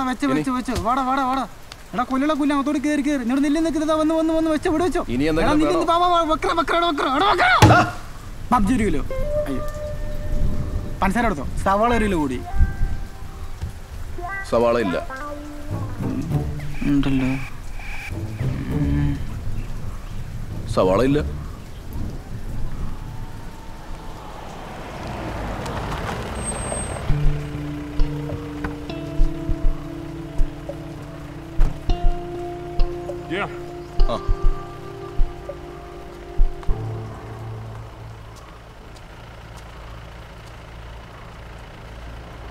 വെച്ച് വെച്ച് വെച്ച്. വാടാ വാടാ വാടാ. എടാ കൊല്ലട കൊല്ല അതോട് നെല്ല് നിൽക്കുന്നത് വന്ന് വന്ന് വന്ന് വെച്ച് ഇവിടെ വെച്ചോ. ഇനി. പബ്ജി ഒരു കിലോ അയ്യോ. പഞ്ചസാര എടുത്തോ? സവാള ഒരു കിലോ കൂടി? സവാള ഇല്ല. ഉണ്ടല്ലോ. സവാള ഇല്ല. Yeah. Huh.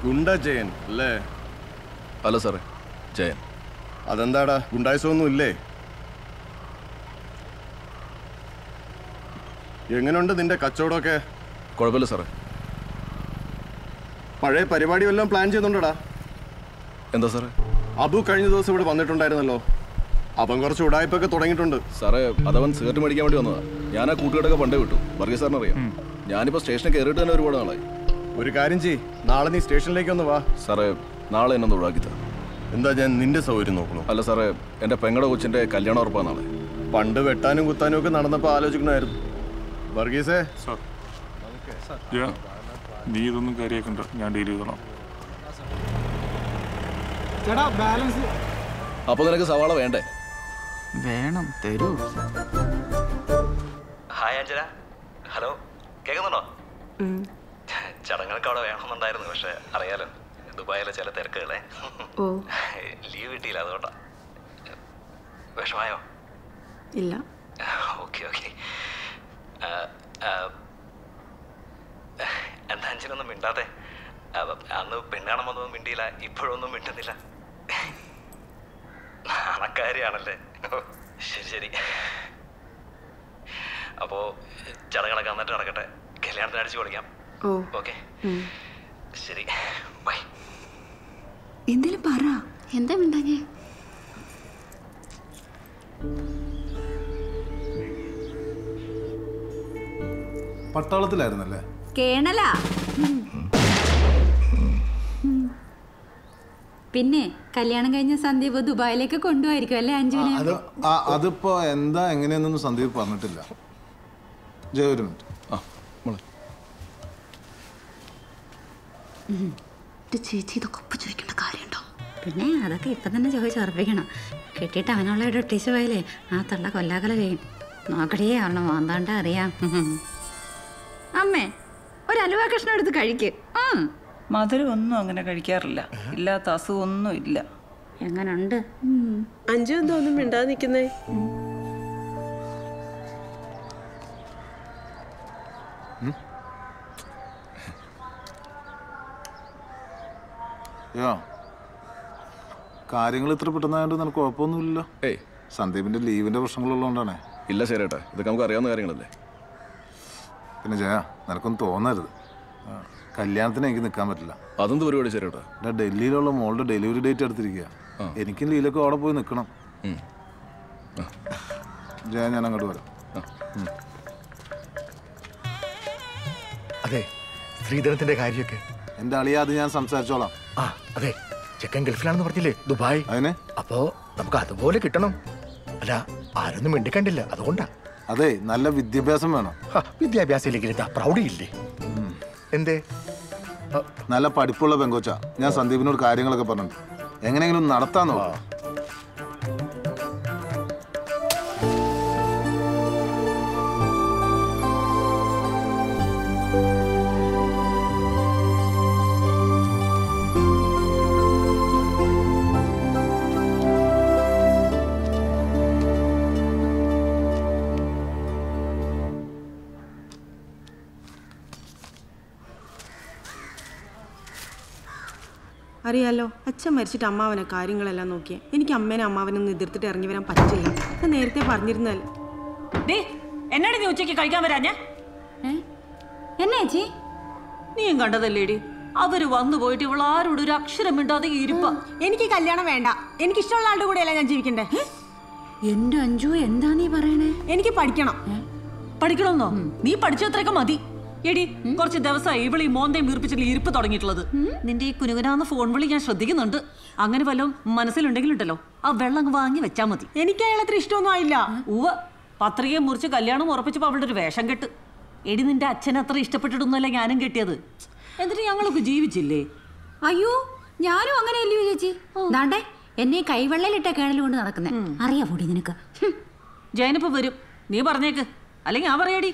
ഗുണ്ട ജയൻ അല്ലേ? അല്ല സാറേ ജയൻ. അതെന്താടാ? ഗുണ്ടായസമൊന്നും ഇല്ലേ എങ്ങനെയുണ്ട് നിന്റെ കച്ചവടമൊക്കെ? കുഴപ്പമില്ല സാറേ. പഴയ പരിപാടി വല്ലതും പ്ലാൻ ചെയ്യുന്നുണ്ടടാ? എന്താ സാറേ? അബു കഴിഞ്ഞ ദിവസം ഇവിടെ വന്നിട്ടുണ്ടായിരുന്നല്ലോ. അവൻ കുറച്ച് ഉടായ്പൊക്കെ തുടങ്ങിയിട്ടുണ്ട്. സാറേ അതവൻ സിഗരറ്റ് മേടിക്കാൻ വേണ്ടി വന്നതാ. ഞാൻ ആ കൂട്ടുകാരൊക്കെ പണ്ടേ വിട്ടു വർഗീസ് സാറിന് അറിയാം. ഞാനിപ്പോ സ്റ്റേഷനിൽ കയറിയിട്ട് തന്നെ ഒരുപാട് നാളായി. ഒരു കാര്യം ചെയ് നാളെ നീ സ്റ്റേഷനിലേക്ക് ഒന്ന് വാ. സാറേ നാളെ എന്നൊന്ന് ഒഴിവാക്കി തരാം എന്താ ഞാൻ നിന്റെ സൗകര്യം നോക്കണോ? അല്ല സാറേ എന്റെ പെങ്ങളുടെ കൊച്ചിന്റെ കല്യാണം ഉറപ്പാ നാളെ. പണ്ട് വെട്ടാനും കുത്താനും ഒക്കെ നടന്നപ്പോൾ ആലോചിക്കണമായിരുന്നു. വർഗീസേ. നീ ഇതൊന്നും കാര്യമാക്കണ്ട ഞാൻ ഡീൽ ചെയ്തോളാം. അപ്പൊ ബാലൻസ് അപ്പോൾ നിനക്ക് സവാള വേണ്ടേ? വേണം തരൂ. ഹായ് ആഞ്ചല ഹലോ കേൾക്കുന്നുണ്ടോ? ചടങ്ങുകൾക്ക് അവിടെ വേണമെന്നുണ്ടായിരുന്നു പക്ഷെ അറിയാലോ ദുബായിലെ ചില തിരക്കുകളെ. ഓ. ലീവ് കിട്ടിയില്ല അതുകൊണ്ടാ. വിഷമായോ? ഇല്ല. Okay okay. എന്താ അഞ്ചിനൊന്നും മിണ്ടാതെ? അന്ന് പെണ്ണാണം വന്നതും മിണ്ടിയില്ല ഇപ്പോഴൊന്നും മിണ്ടുന്നില്ല. നാണക്കാരിയാണല്ലേ? ശരി ശരി. അപ്പോ ചടങ്ങുകളൊക്കെ നന്നായിട്ട് നടക്കട്ടെ. കല്യാണത്തിന് അടിച്ചു പൊളിക്കാം. ഓക്കെ. ശരി. ബൈ. എന്തേലും പറ. എന്താ മിണ്ടാഞ്ഞേ? പട്ടാളത്തിലായിരുന്നല്ലേ? കേണലാ. പിന്നെ കല്യാണം കഴിഞ്ഞ സന്ദീപ് ദുബായിലേക്ക് കൊണ്ടുപോയിരിക്കും അല്ലേ അഞ്ജുവിനെ? അത് ആ- അതിപ്പോ എന്താ എങ്ങനെയെന്നൊന്നും സന്ദീപ് പറഞ്ഞിട്ടില്ല. ജയ ഒരു മിനിറ്റ്. ആ മോളെ. എന്റെ ചേച്ചി ഇതൊക്കെ ഒപ്പ് ചോദിക്കേണ്ട കാര്യമുണ്ടോ? പിന്നെ അതൊക്കെ ഇപ്പൊ തന്നെ ചോദിച്ച് ഉറപ്പിക്കണം. കെട്ടിയിട്ട് അവനുള്ള ഇട്ടിച്ച് പോയാലേ ആ തള്ള കൊല്ലാകല ചെയ്യും. നോക്കടേ അവളെ മാന്താണ്ട അറിയാം. അമ്മേ ഒരു അലുവ കഷ്ണം എടുത്ത് കഴിക്ക്. ഉം. മധുരം ഒന്നും അങ്ങനെ കഴിക്കാറില്ല. ഇല്ലാത്ത അസുഖമൊന്നും ഇല്ല. എങ്ങനുണ്ട്? അഞ്ചു എന്താ ഒന്നും മിണ്ടാതെ നിക്കുന്നേ. കാര്യങ്ങൾ ഇത്ര പെട്ടെന്നായോണ്ട് നിനക്ക് കുഴപ്പമൊന്നുമില്ലല്ലോ. ഏയ്. സന്ദീപിന്റെ ലീവിന്റെ പ്രശ്നങ്ങളുള്ളതുകൊണ്ടാണേ. ഇല്ല ശരി ഇതൊക്കെ നമുക്ക് അറിയാവുന്ന കാര്യങ്ങളല്ലേ? പിന്നെ ജയ നിനക്കൊന്നും തോന്നരുത്. കല്യാണത്തിന് എനിക്ക് നിൽക്കാൻ പറ്റില്ല. അതെന്ത് പരിപാടി ശരിയേട്ടാ ഇവിടെ ഡൽഹിയിലുള്ള മോളുടെ ഡെലിവറി ഡേറ്റ് എടുത്തിരിക്കുക എനിക്കും ലീലൊക്കെ അവിടെ പോയി നിൽക്കണം. ജയ ഞാൻ അങ്ങോട്ട് വരാം. അതെ ശ്രീധരത്തിന്റെ കാര്യമൊക്കെ. എന്റെ അളിയ അത് ഞാൻ സംസാരിച്ചോളാം. ആ അതെ ചെക്കൻ ഗൾഫിലാണെന്ന് പറഞ്ഞില്ലേ ദുബായ്? അതിന്? അപ്പോ നമുക്ക് അതുപോലെ കിട്ടണം. അല്ല ആരൊന്നും മിണ്ടിക്കണ്ടില്ല അതുകൊണ്ടാ. അതെ നല്ല വിദ്യാഭ്യാസം വേണം. വിദ്യാഭ്യാസം ഇല്ലെങ്കിൽ എന്താ പ്രൗഢിയില്ലേ? എന്തേ? നല്ല പഠിപ്പുള്ള പെങ്കോച്ച ഞാൻ സന്ദീപിനോട് കാര്യങ്ങളൊക്കെ പറഞ്ഞിട്ടുണ്ട്. എങ്ങനെയെങ്കിലും നടത്താൻ നോക്കാം അറിയാലോ അച്ഛൻ മരിച്ചിട്ട് അമ്മാവനെ കാര്യങ്ങളെല്ലാം നോക്കിയേ. എനിക്ക് അമ്മേനെ അമ്മാവനൊന്നും എതിർത്തിട്ട് ഇറങ്ങി വരാൻ പറ്റില്ല. ഞാൻ നേരത്തെ പറഞ്ഞിരുന്നല്ലോ എന്നോട് നീ ഉച്ചയ്ക്ക് കഴിക്കാൻ വരാഞ്ഞേ? ഏ? നീ ചേച്ചി? നീയും കണ്ടതല്ലേടി? അവർ വന്നു പോയിട്ട് ഇവൾ ആരോട് ഒരു അക്ഷരം മിണ്ടാതെ ഇരിപ്പ. എനിക്ക് കല്യാണം വേണ്ട. എനിക്ക് ഇഷ്ടമുള്ള ആളുടെ കൂടെയല്ല ഞാൻ ജീവിക്കണ്ടേ? എന്റെ അഞ്ചു എന്താ നീ പറയണേ? എനിക്ക് പഠിക്കണം. പഠിക്കണമെന്നോ? നീ പഠിച്ചത്രയൊക്കെ മതി. എടി കുറച്ച് ദിവസമായി ഇവിളി മോന്തയും വീർപ്പിച്ചിട്ട് ഇരിപ്പ് തുടങ്ങിയിട്ടുള്ളത്. നിന്റെ ഈ കുനുകുനാന്ന് ഫോൺ വിളി ഞാൻ ശ്രദ്ധിക്കുന്നുണ്ട്. അങ്ങനെ വല്ലതും മനസ്സിലുണ്ടെങ്കിലുണ്ടല്ലോ. ആ വെള്ളം വാങ്ങി വെച്ചാൽ മതി. എനിക്ക് അയാൾ അത്ര ഇഷ്ടമൊന്നും ആയില്ല. ഉവ പത്രികയെ മുറിച്ച് കല്യാണം ഉറപ്പിച്ചപ്പോൾ അവളുടെ ഒരു വേഷം കെട്ട്. എടി നിന്റെ അച്ഛൻ അത്ര ഇഷ്ടപ്പെട്ടിട്ടൊന്നുമല്ല ഞാനും കെട്ടിയത്. എന്നിട്ട് ഞങ്ങളൊക്കെ ജീവിച്ചില്ലേ? അയ്യോ ഞാനും അങ്ങനെയല്ലയോ ചേച്ചി? ദാണ്ടേ എന്നെ കൈവെള്ളയിലിട്ട കേണൽ കൊണ്ട് നടക്കുന്നേ അറിയാ പൊടി നിനക്ക്? ജയനിപ്പോ വരും. നീ പറഞ്ഞേക്ക്. അല്ലെങ്കിൽ ആ പറയടി.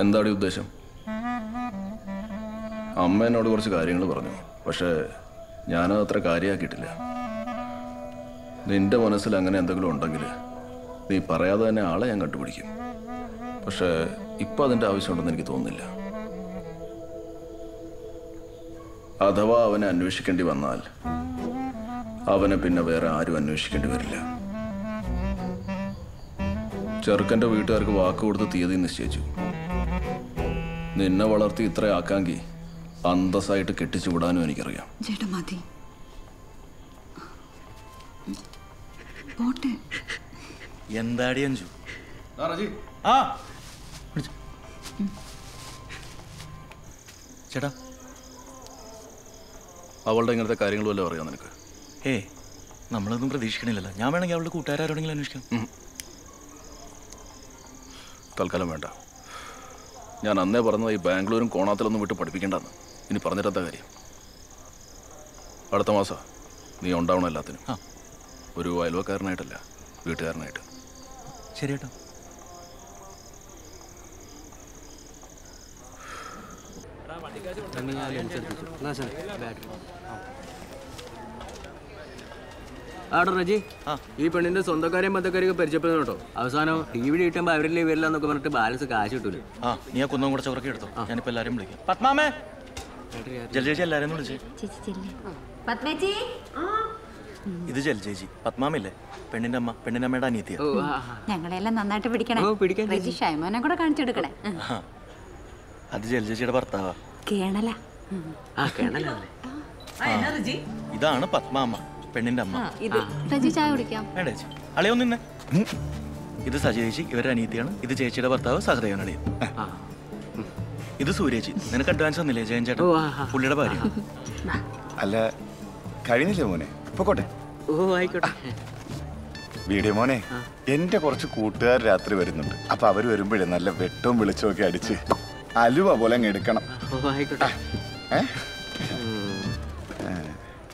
എന്താണ് ഉദ്ദേശം? അമ്മ എന്നോട് കുറച്ച് കാര്യങ്ങൾ പറഞ്ഞു. പക്ഷേ ഞാനത് അത്ര കാര്യമാക്കിയിട്ടില്ല നിന്റെ മനസ്സിൽ അങ്ങനെ എന്തെങ്കിലും ഉണ്ടെങ്കിൽ നീ പറയാതെ തന്നെ ആളെ ഞാൻ കണ്ടുപിടിക്കും. പക്ഷേ ഇപ്പം അതിന്റെ ആവശ്യമുണ്ടെന്ന് എനിക്ക് തോന്നുന്നില്ല. അഥവാ അവനെ അന്വേഷിക്കേണ്ടി വന്നാൽ അവനെ പിന്നെ വേറെ ആരും അന്വേഷിക്കേണ്ടി വരില്ല. ചെറുക്കന്റെ വീട്ടുകാർക്ക് വാക്ക് കൊടുത്ത് തീയതി നിശ്ചയിച്ചു. നിന്നെ വളർത്തി ഇത്ര ആക്കാങ്കി അന്തസ്സായിട്ട് കെട്ടിച്ചു വിടാനും എനിക്കറിയാം. ചേട്ടാ മതി. പോട്ടെ. എന്താടി അഞ്ചു? ആ ചേട്ടാ. അവളുടെ ഇങ്ങനത്തെ കാര്യങ്ങൾ വല്ലതും അറിയാം നിനക്ക്? ഏ നമ്മളൊന്നും പ്രതീക്ഷിക്കണില്ലല്ലോ. ഞാൻ വേണമെങ്കിൽ അവളുടെ കൂട്ടുകാരോടെങ്കിലും അന്വേഷിക്കാം. തൽക്കാലം വേണ്ട. ഞാൻ അന്നേ പറഞ്ഞത് ഈ ബാംഗ്ലൂരും കോണാത്തിലൊന്നും വിട്ട് പഠിപ്പിക്കേണ്ടെന്ന്. ഇനി പറഞ്ഞിട്ടെന്താ കാര്യം? അടുത്ത മാസം. നീ ഉണ്ടാവണം എല്ലാത്തിനും. ഒരു അയൽവക്കാരനായിട്ടല്ല വീട്ടുകാരനായിട്ട്. ശരി. കേട്ടോ ആടോ റജി ഈ പെണ്ണിന്റെ സ്വന്തക്കാരെയും ബന്ധക്കാരെയൊക്കെ പരിചയപ്പെടുന്നു കേട്ടോ. അവസാനം ടി വി കിട്ടുമ്പോ അവരിലെ വരില്ല എന്നൊക്കെ പറഞ്ഞിട്ട് ബാലൻസ് കാശ് കിട്ടൂല. ആ നീ ആ കുന്നം കൂടെ ചവറക്കി എടുത്തോ. ഞാനിപ്പോ എല്ലാരും വിളിക്കാം. പത്മാമേ. ജലജേജി എല്ലാരും വിളിച്ചേ. ചേച്ചി ചെല്ലേ പത്മേച്ചി. ഇത് ജലജേജി പത്മാമില്ലേ? പെണ്ണിന്റെ അമ്മ പെണ്ണിന്റെ അമ്മയുടെ അനിയത്തിയ. ഞങ്ങളെല്ലാം നന്നായിട്ട് പിടിക്കണേ. റജി ഷൈമോനെ കൂടെ കാണിച്ചെടുക്കണേ അത് ജലജേജിയുടെ ഭർത്താവാ. കേണല. ഇതാണ് പത്മാമ്മ പെണ്ണിന്റെ അമ്മ. ഇത് റെജി ചായ കുടിക്കാം. വേണ്ട ചേച്ചി. അളിയോ നിന്നെ ഇത് സജേച്ചി ഇവരുടെ അനിയത്തിയാണ് ഇത് ചേച്ചിയുടെ ഭർത്താവ് സഹദേവൻ അളിയൻ. ഇത് സൂര്യേച്ചി നിനക്ക് അഡ്വാൻസ് ഒന്നില്ലേ ജയൻ ചേട്ടൻ? പുള്ളിയുടെ ഭാര്യ. അല്ല കഴിഞ്ഞില്ലേ മോനെ? പൊക്കോട്ടെ. ഓ ആയിക്കോട്ടെ. വീഡിയോ മോനെ എന്റെ കുറച്ച് കൂട്ടുകാർ രാത്രി വരുന്നുണ്ട്. അപ്പൊ അവർ വരുമ്പോഴേ നല്ല വെട്ടവും വെളിച്ചവും ഒക്കെ അടിച്ച് അലുവ പോലെ അങ്ങ് എടുക്കണം. ഏഹ്?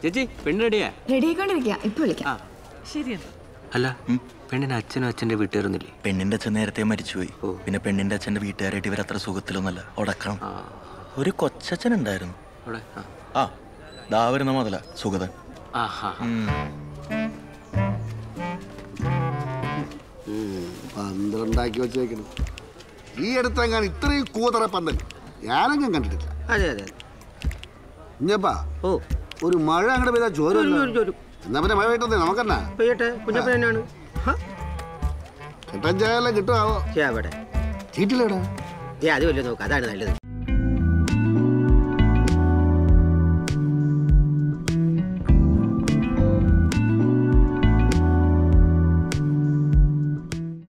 ചേച്ചി പെണ്ണ് റെഡിയാ റെഡി ആയിക്കൊണ്ടിരിക്കുക ഇപ്പൊ വിളിക്കാം. ശരിയാണ് അല്ല പെണ്ണിന്റെ അച്ഛനും അച്ഛന്റെ വീട്ടുകാരൊന്നുമില്ലേ? പെണ്ണിന്റെ അച്ഛൻ നേരത്തെ മരിച്ചുപോയി പിന്നെ പെണ്ണിന്റെ അച്ഛന്റെ വീട്ടുകാരായിട്ട് ഇവർ അത്ര സുഖത്തിലൊന്നല്ല ഉടക്കണം ഒരു കൊച്ചച്ഛൻ ഉണ്ടായിരുന്നു അവിടെ? ആ. ദാ വരുന്ന മുതല സുഗതൻ. പന്ത്രണ്ടാക്കി വെച്ചേക്കണം ഈ അടുത്തെങ്ങാൻ ഇത്രയും കൂതറ പന്തൽ ഞാനെങ്ങും കണ്ടിട്ടില്ല. അതെ അതെ. കുഞ്ഞപ്പാ ഓ. ഒരു മഴ അങ്ങോട്ട് പെയ്താൽ ചോരും എന്നാ പിന്നെ മഴ പെയ്യട്ടെ നമുക്കെന്നാ? പെയ്യട്ടെ കുഞ്ഞപ്പൻ തന്നെയാണ്. കിട്ടാൻ ചായ കിട്ടുമാവോ അവിടെ. ഏ അത് വല്ല നോക്കാം അതാണ് നല്ലത്.